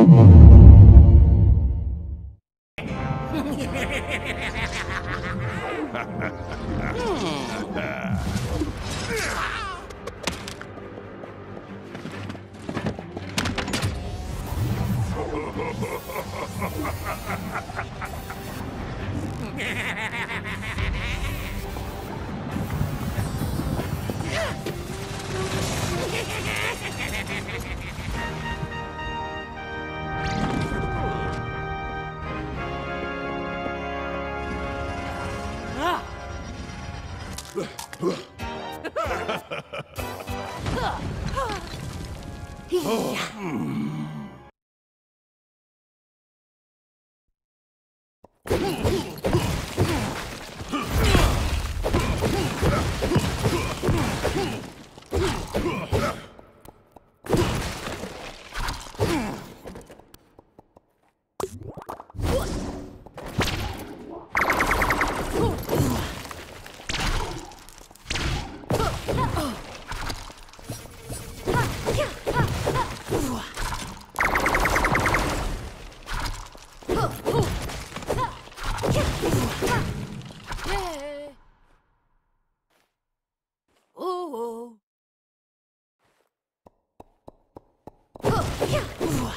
Mm-hmm. Yeah.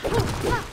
不，算。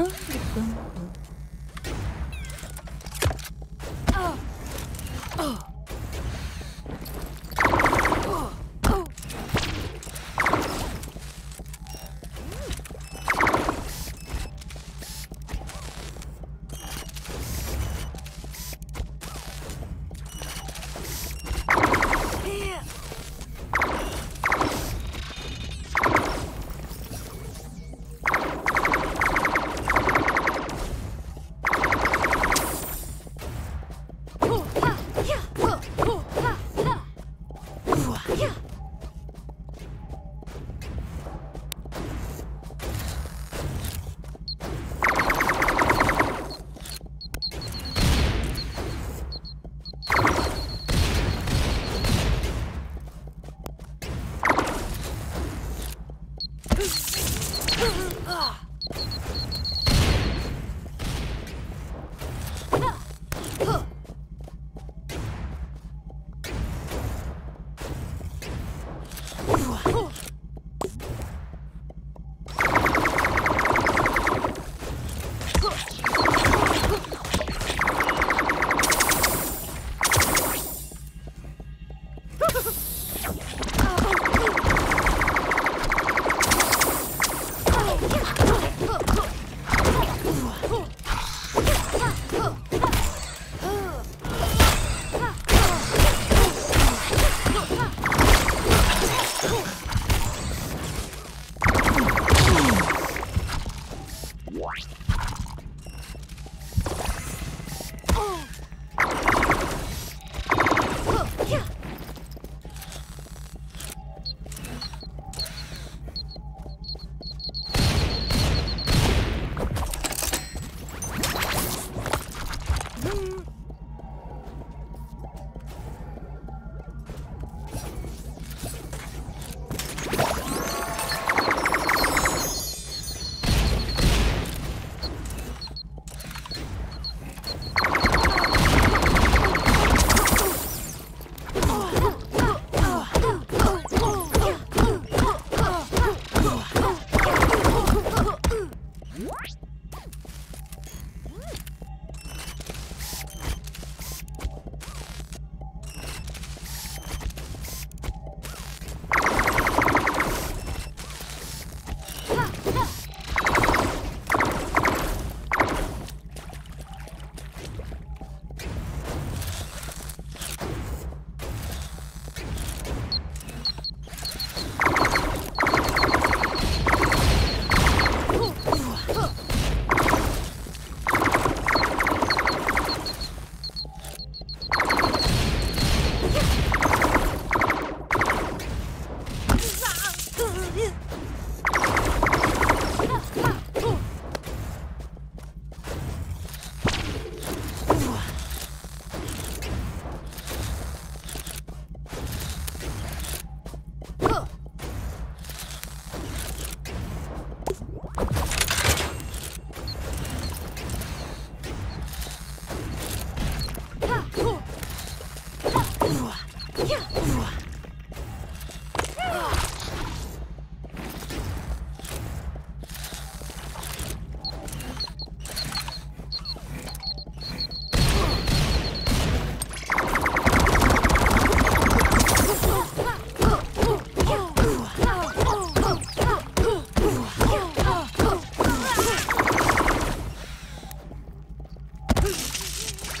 아, 예뻐.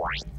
Why?